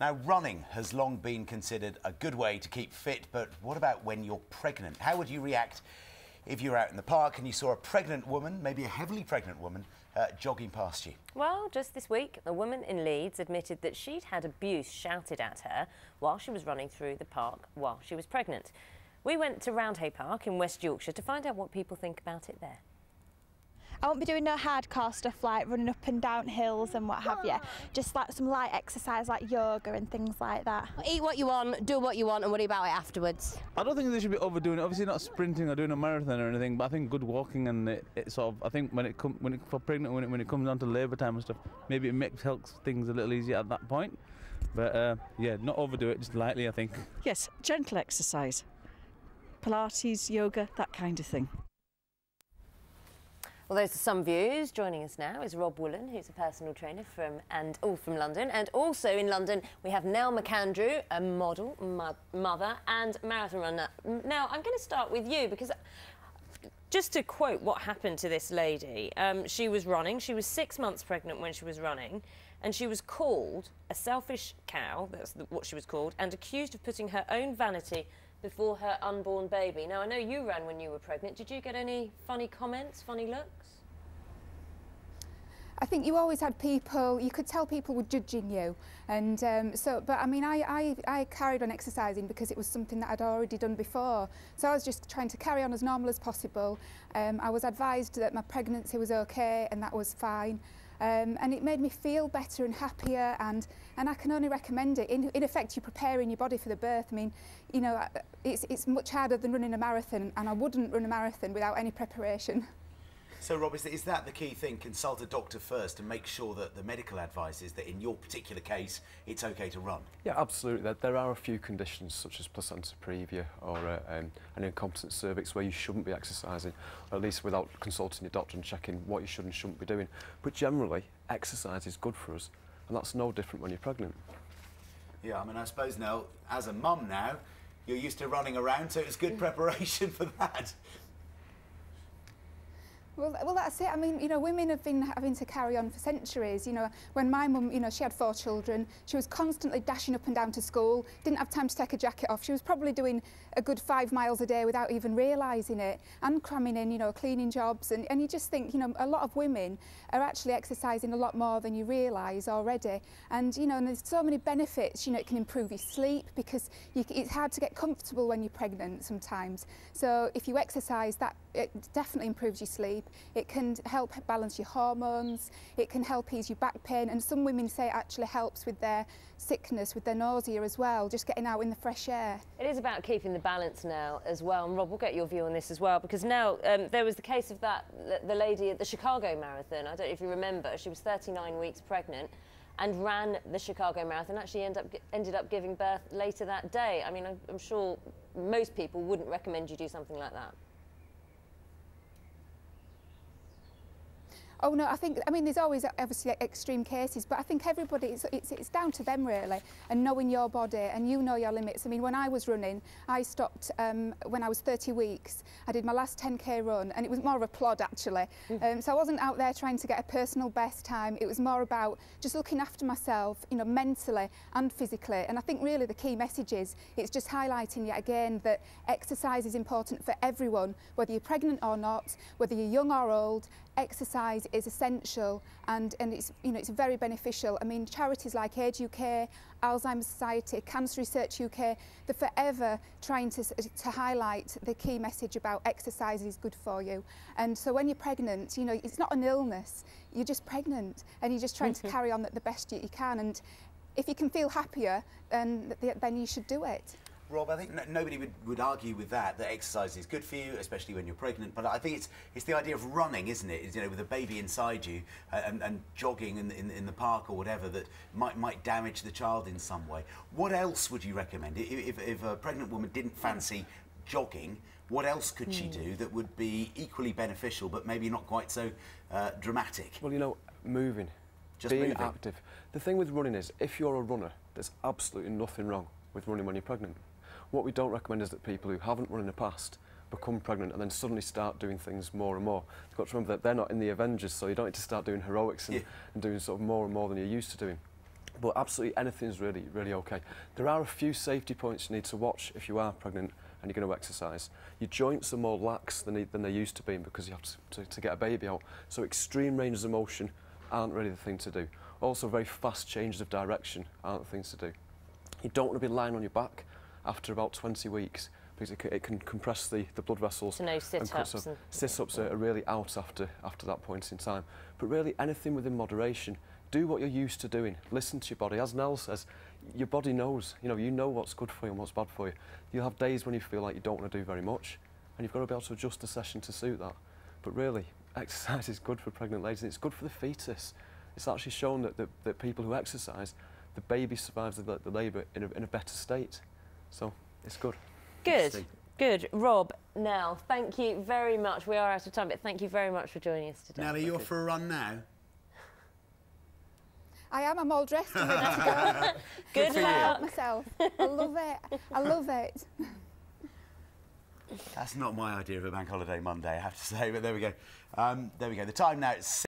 Now, running has long been considered a good way to keep fit, but what about when you're pregnant? How would you react if you were out in the park and you saw a pregnant woman, maybe a heavily pregnant woman, uh, jogging past you? Well, just this week, a woman in Leeds admitted that she'd had abuse shouted at her while she was running through the park while she was pregnant. We went to Roundhay Park in West Yorkshire to find out what people think about it there. I won't be doing no hardcore stuff like running up and down hills and what have you. Just like some light exercise like yoga and things like that. Eat what you want, do what you want, and worry about it afterwards. I don't think they should be overdoing it. Obviously, not sprinting or doing a marathon or anything, but I think good walking and it, it sort of. I think when it comes when it, for pregnant when it, when it comes down to labour time and stuff, maybe it makes helps things a little easier at that point. But uh, yeah, not overdo it, just lightly. I think. Yes, gentle exercise, Pilates, yoga, that kind of thing. Well, those are some views. Joining us now is Rob Woollen, who's a personal trainer from and all from London. And also in London, we have Nell McAndrew, a model, mo mother, and marathon runner. Now, I'm going to start with you because just to quote what happened to this lady, um, she was running. She was six months pregnant when she was running, and she was called a selfish cow. That's what she was called, and accused of putting her own vanity before her unborn baby. Now, I know you ran when you were pregnant. Did you get any funny comments, funny looks? I think you always had people, you could tell people were judging you. And um, so, but I mean, I, I, I carried on exercising because it was something that I'd already done before. So I was just trying to carry on as normal as possible. Um, I was advised that my pregnancy was okay and that was fine. Um, and it made me feel better and happier and, and I can only recommend it. In, in effect, you're preparing your body for the birth. I mean, you know, it's, it's much harder than running a marathon and I wouldn't run a marathon without any preparation. So, Rob, is, is that the key thing? Consult a doctor first and make sure that the medical advice is that in your particular case, it's okay to run. Yeah, absolutely. There, there are a few conditions such as placenta previa or uh, um, an incompetent cervix where you shouldn't be exercising, or at least without consulting your doctor and checking what you should and shouldn't be doing. But generally, exercise is good for us, and that's no different when you're pregnant. Yeah, I mean, I suppose now, as a mum now, you're used to running around, so it's good preparation for that. Well, well, that's it. I mean, you know, women have been having to carry on for centuries. You know, when my mum, you know, she had four children, she was constantly dashing up and down to school, didn't have time to take a jacket off. She was probably doing a good five miles a day without even realising it and cramming in, you know, cleaning jobs. And, and you just think, you know, a lot of women are actually exercising a lot more than you realise already. And, you know, and there's so many benefits. You know, it can improve your sleep because you, it's hard to get comfortable when you're pregnant sometimes. So if you exercise, that it definitely improves your sleep. It can help balance your hormones. It can help ease your back pain. And some women say it actually helps with their sickness, with their nausea as well, just getting out in the fresh air. It is about keeping the balance now as well. And Rob, we'll get your view on this as well, because now um, there was the case of that, the lady at the Chicago Marathon. I don't know if you remember, she was 39 weeks pregnant and ran the Chicago Marathon, actually end up, ended up giving birth later that day. I mean, I'm, I'm sure most people wouldn't recommend you do something like that. Oh no, I think I mean there's always obviously extreme cases, but I think everybody it's, it's it's down to them really, and knowing your body and you know your limits. I mean, when I was running, I stopped um, when I was 30 weeks. I did my last 10k run, and it was more of a plod actually. Mm. Um, so I wasn't out there trying to get a personal best time. It was more about just looking after myself, you know, mentally and physically. And I think really the key message is it's just highlighting yet again that exercise is important for everyone, whether you're pregnant or not, whether you're young or old exercise is essential and, and it's, you know, it's very beneficial. I mean, charities like Age UK, Alzheimer's Society, Cancer Research UK, they're forever trying to, to highlight the key message about exercise is good for you. And so when you're pregnant, you know, it's not an illness, you're just pregnant and you're just trying to mm-hmm. carry on the best you can. And if you can feel happier, then, then you should do it. Rob, I think no, nobody would, would argue with that, that exercise is good for you, especially when you're pregnant. But I think it's it's the idea of running, isn't it? It's, you know, with a baby inside you uh, and, and jogging in, in, in, the park or whatever that might might damage the child in some way. What else would you recommend? If, if a pregnant woman didn't fancy jogging, what else could mm. she hmm. do that would be equally beneficial but maybe not quite so uh, dramatic? Well, you know, moving. Just being moving. active. The thing with running is, if you're a runner, there's absolutely nothing wrong with running when you're pregnant. What we don't recommend is that people who haven't run in the past become pregnant and then suddenly start doing things more and more. You've got to remember that they're not in the Avengers, so you don't need to start doing heroics and, yeah. and doing sort of more and more than you're used to doing. But absolutely anything's really, really okay. There are a few safety points you need to watch if you are pregnant and you're going to exercise. Your joints are more lax than they, than they used to be because you have to, to, to get a baby out. So extreme ranges of motion aren't really the thing to do. Also very fast changes of direction aren't the things to do. You don't want to be lying on your back after about 20 weeks because it can, it can compress the, the blood vessels. So no sit-ups and- Sit-ups are really out after, after that point in time. But really anything within moderation, do what you're used to doing. Listen to your body. As Nell says, your body knows. You know, you know what's good for you and what's bad for you. You'll have days when you feel like you don't want to do very much and you've got to be able to adjust the session to suit that. But really, exercise is good for pregnant ladies and it's good for the fetus. It's actually shown that, that, that people who exercise, the baby survives the, the labour in a, in a better state. So it's good. Good. Good. Rob, now, thank you very much. We are out of time, but thank you very much for joining us today. Now, are you off for a run now? I am. I'm all dressed and ready to go. Good for luck. Myself. I love it. I love it. That's not my idea of a bank holiday Monday, I have to say, but there we go. Um, there we go. The time now is